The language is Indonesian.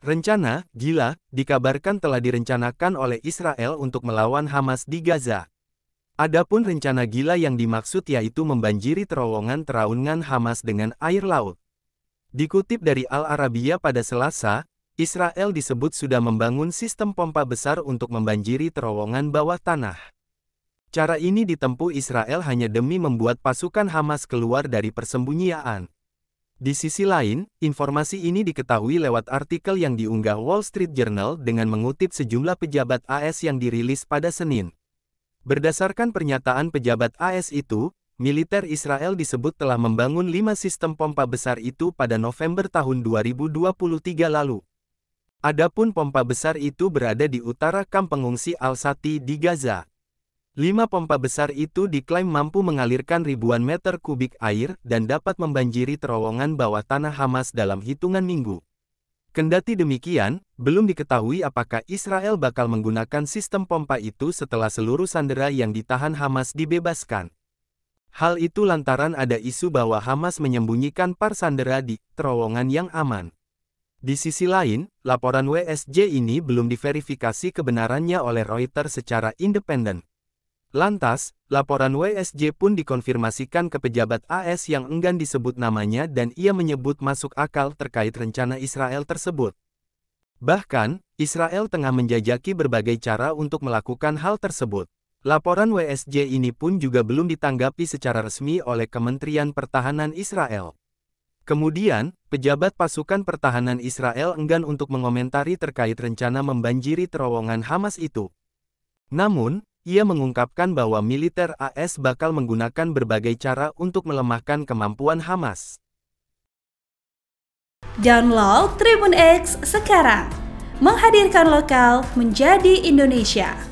Rencana, gila, dikabarkan telah direncanakan oleh Israel untuk melawan Hamas di Gaza. Adapun rencana gila yang dimaksud yaitu membanjiri terowongan terowongan Hamas dengan air laut. Dikutip dari Al Arabiya pada Selasa, Israel disebut sudah membangun sistem pompa besar untuk membanjiri terowongan bawah tanah. Cara ini ditempuh Israel hanya demi membuat pasukan Hamas keluar dari persembunyian. Di sisi lain, informasi ini diketahui lewat artikel yang diunggah Wall Street Journal dengan mengutip sejumlah pejabat AS yang dirilis pada Senin. Berdasarkan pernyataan pejabat AS itu, militer Israel disebut telah membangun lima sistem pompa besar itu pada November tahun 2023 lalu. Adapun pompa besar itu berada di utara kamp pengungsi Al-Sati di Gaza. Lima pompa besar itu diklaim mampu mengalirkan ribuan meter kubik air dan dapat membanjiri terowongan bawah tanah Hamas dalam hitungan minggu. Kendati demikian, belum diketahui apakah Israel bakal menggunakan sistem pompa itu setelah seluruh sandera yang ditahan Hamas dibebaskan. Hal itu lantaran ada isu bahwa Hamas menyembunyikan par sandera di terowongan yang aman. Di sisi lain, laporan WSJ ini belum diverifikasi kebenarannya oleh Reuters secara independen. Lantas, laporan WSJ pun dikonfirmasikan ke pejabat AS yang enggan disebut namanya dan ia menyebut masuk akal terkait rencana Israel tersebut. Bahkan, Israel tengah menjajaki berbagai cara untuk melakukan hal tersebut. Laporan WSJ ini pun juga belum ditanggapi secara resmi oleh Kementerian Pertahanan Israel. Kemudian, pejabat pasukan pertahanan Israel enggan untuk mengomentari terkait rencana membanjiri terowongan Hamas itu. Namun, ia mengungkapkan bahwa militer AS bakal menggunakan berbagai cara untuk melemahkan kemampuan Hamas. Download Tribun X sekarang, menghadirkan lokal menjadi Indonesia.